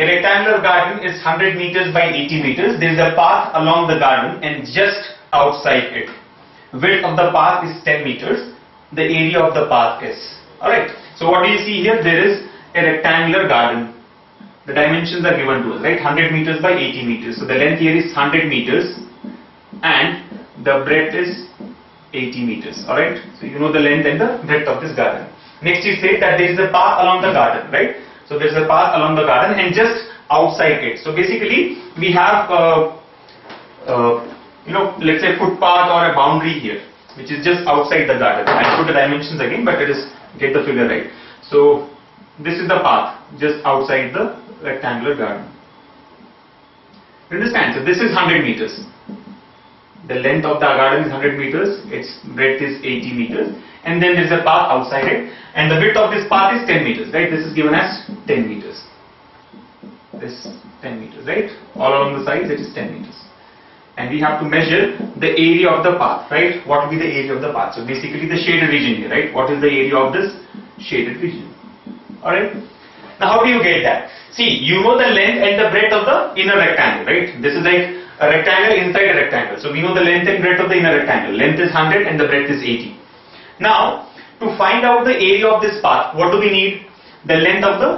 A rectangular garden is 100 meters by 80 meters. There is a path along the garden and just outside it. Width of the path is 10 meters. The area of the path is. Alright. So what do you see here? There is a rectangular garden. The dimensions are given to us, right? 100 meters by 80 meters. So the length here is 100 meters and the breadth is 80 meters. Alright. So you know the length and the breadth of this garden. Next you say that there is a path along the garden, right? So there's a path along the garden and just outside it. So basically we have, uh, uh, you know, let's say footpath or a boundary here, which is just outside the garden. I'll put the dimensions again, but it is get the figure right. So this is the path just outside the rectangular garden. You understand? So this is 100 meters. The length of the garden is 100 meters, its breadth is 80 meters, and then there is a path outside it, and the width of this path is 10 meters, right? This is given as 10 meters. This 10 meters, right? All along the sides it is 10 meters. And we have to measure the area of the path, right? What will be the area of the path? So basically the shaded region here, right? What is the area of this shaded region? Alright? Now how do you get that? See, you know the length and the breadth of the inner rectangle, right? This is like a rectangle inside a rectangle. So we know the length and breadth of the inner rectangle. Length is 100 and the breadth is 80. Now, to find out the area of this path, what do we need? The length of the,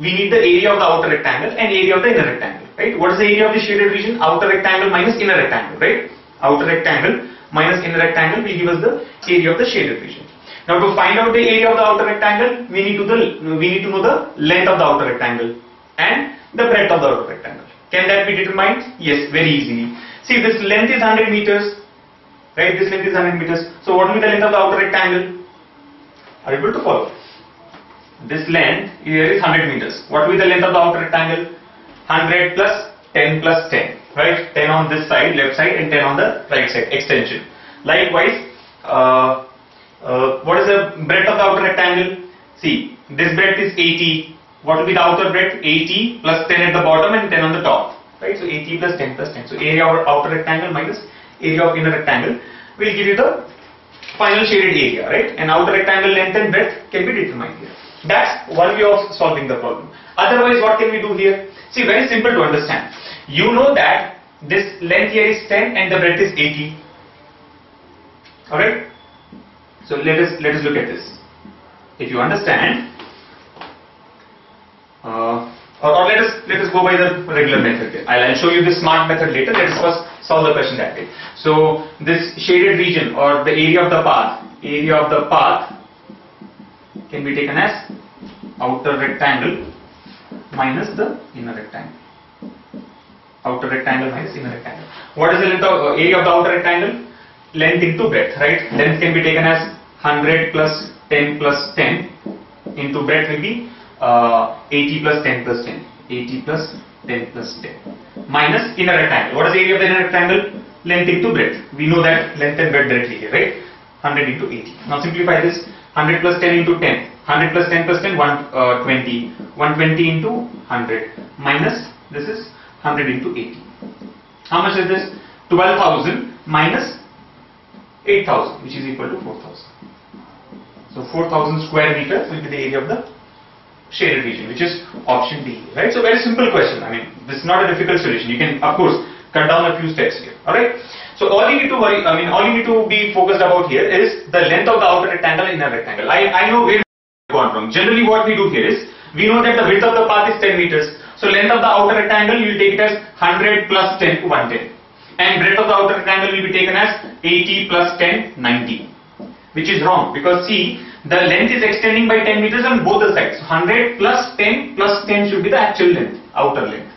we need the area of the outer rectangle and area of the inner rectangle, right? What is the area of the shaded region? Outer rectangle minus inner rectangle, right? Outer rectangle minus inner rectangle will give us the area of the shaded region. Now to find out the area of the outer rectangle, we need to the we need to know the length of the outer rectangle and the breadth of the outer rectangle. Can that be determined? Yes, very easily. See, this length is 100 meters, right? This length is 100 meters. So what will be the length of the outer rectangle? Are you able to follow? This length here is 100 meters. What will be the length of the outer rectangle? 100 plus 10 plus 10, right? 10 on this side, left side, and 10 on the right side, extension. Likewise, uh, uh, what is the breadth of the outer rectangle? See, this breadth is 80. What will be the outer breadth? 80 plus 10 at the bottom and 10 on the top, right? So 80 plus 10 plus 10. So area of outer rectangle minus area of inner rectangle will give you the final shaded area, right? And outer rectangle length and breadth can be determined here. That's one way of solving the problem. Otherwise, what can we do here? See, very simple to understand. You know that this length here is 10 and the breadth is 80. Alright? So let us let us look at this. If you understand, uh, or, or, let us let us go by the regular method. I'll, I'll show you the smart method later. Let us first solve the question that way. So this shaded region or the area of the path, area of the path can be taken as outer rectangle minus the inner rectangle. Outer rectangle minus inner rectangle. What is the length of uh, area of the outer rectangle? Length into breadth, right? Length can be taken as 100 plus 10 plus 10 into breadth will be uh, 80 plus 10 plus 10. 80 plus 10 plus 10 minus inner rectangle. What is the area of the inner rectangle? Length into breadth. We know that length and breadth directly here, right? 100 into 80. Now simplify this. 100 plus 10 into 10. 100 plus 10 plus 10, 120. Uh, 120 into 100 minus this is 100 into 80. How much is this? 12,000 minus 8,000 which is equal to 4,000. So 4,000 square meters will be the area of the shaded region which is option D. Right? So very simple question. I mean this is not a difficult solution. You can of course cut down a few steps here. Alright. So all you need to worry, I mean all you need to be focused about here is the length of the outer rectangle and inner rectangle. I, I know where we gone wrong. Generally what we do here is we know that the width of the path is 10 meters. So length of the outer rectangle you will take it as 100 plus 10 to 110 and breadth of the outer rectangle will be taken as 80 plus 10 90 which is wrong because see the length is extending by 10 meters on both the sides. 100 plus 10 plus 10 should be the actual length outer length.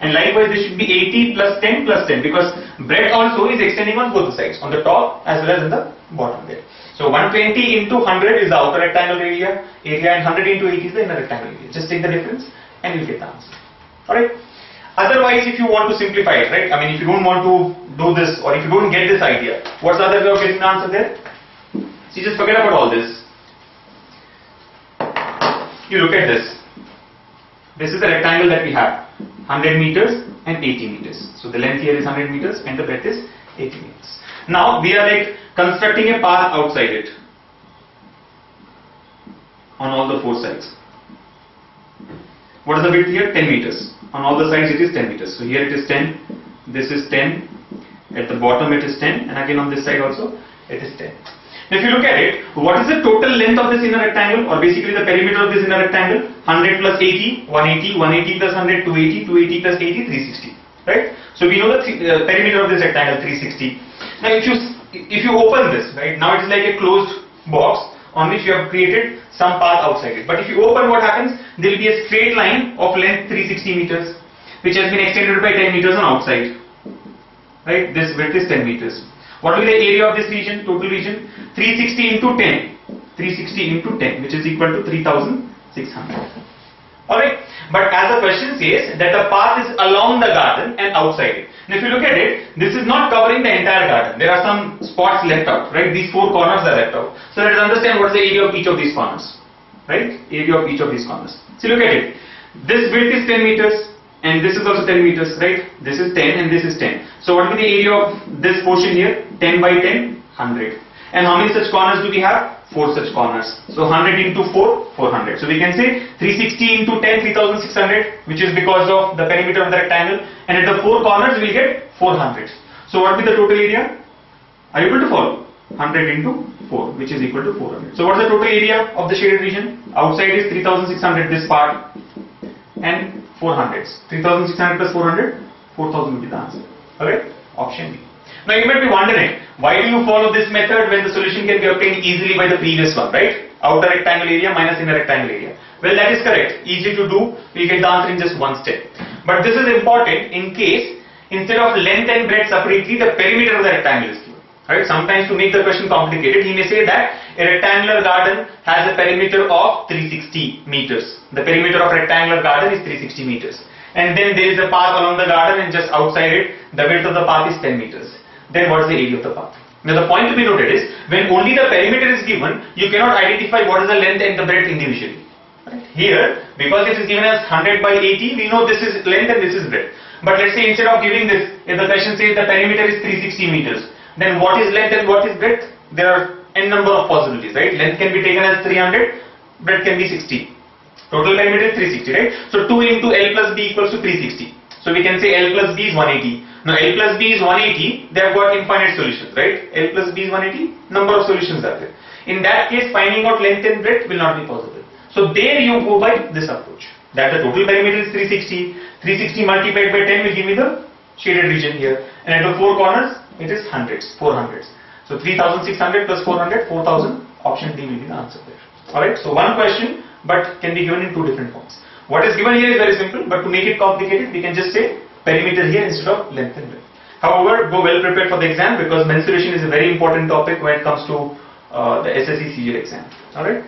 And likewise this should be 80 plus 10 plus 10 because breadth also is extending on both the sides on the top as well as in the bottom there. So 120 into 100 is the outer rectangle area. Area and 100 into 80 is the inner rectangle area. Just take the difference and you'll get the answer. Alright? Otherwise, if you want to simplify it, right? I mean, if you don't want to do this or if you don't get this idea, what's the other way of getting the answer there? See, just forget about all this. You look at this. This is the rectangle that we have. 100 meters and 80 meters. So the length here is 100 meters and the breadth is 80 meters. Now we are like constructing a path outside it on all the four sides. What is the width here? 10 meters. On all the sides it is 10 meters. So here it is 10, this is 10, at the bottom it is 10 and again on this side also it is 10. If you look at it, what is the total length of this inner rectangle or basically the perimeter of this inner rectangle? 100 plus 80, 180, 180 plus 100, 280, 280 plus 80, 360. Right? So we know the th uh, perimeter of this rectangle 360. Now if you if you open this, right, now it is like a closed box on which you have created some path outside it. But if you open what happens? There will be a straight line of length 360 meters which has been extended by 10 meters on outside. Right? This width is 10 meters. What will be the area of this region, total region? 360 into 10. 360 into 10 which is equal to 3600. Alright, but as the question says that the path is along the garden and outside it. And if you look at it, this is not covering the entire garden. There are some spots left out, right? These four corners are left out. So let us understand what is the area of each of these corners, right? Area of each of these corners. See, look at it. This width is 10 meters and this is also 10 meters, right? This is 10 and this is 10. So what will be the area of this portion here? 10 by 10, 100. And how many such corners do we have? 4 such corners. So 100 into 4, 400. So we can say 360 into 10, 3600 which is because of the perimeter of the rectangle and at the 4 corners we will get 400. So what will be the total area? Are you able to follow? 100 into 4 which is equal to 400. So what is the total area of the shaded region? Outside is 3600 this part and 400. 3600 plus 400, 4000 will be the answer. Alright? Option B. Now you might be wondering, why do you follow this method when the solution can be obtained easily by the previous one, right? Outer rectangle area minus inner rectangle area. Well that is correct, easy to do, we get the answer in just one step. But this is important in case instead of length and breadth separately, the perimeter of the rectangle is. Right? Sometimes to make the question complicated, he may say that a rectangular garden has a perimeter of 360 meters. The perimeter of rectangular garden is 360 meters. And then there is a path along the garden and just outside it, the width of the path is 10 meters. Then what is the area of the path? Now the point to be noted is, when only the perimeter is given, you cannot identify what is the length and the breadth individually. Right? Here, because it is given as 100 by 80, we know this is length and this is breadth. But let's say instead of giving this, if the question says the perimeter is 360 meters, then what is length and what is breadth? There are n number of possibilities, right? Length can be taken as 300, breadth can be 60. Total perimeter is 360, right? So 2 into L plus B equals to 360. So we can say L plus B is 180. Now L plus B is 180, they have got infinite solutions, right? L plus B is 180, number of solutions are there. In that case, finding out length and breadth will not be possible. So there you go by this approach. That the total perimeter is 360, 360 multiplied by 10 will give me the shaded region here. And at the four corners, it is hundreds, 400s. So 3600 plus 400, 4000, option D will be the answer there. Alright, so one question, but can be given in two different forms. What is given here is very simple, but to make it complicated, we can just say perimeter here instead of length and width. However, go well prepared for the exam because mensuration is a very important topic when it comes to uh, the SSC CGL exam. Alright.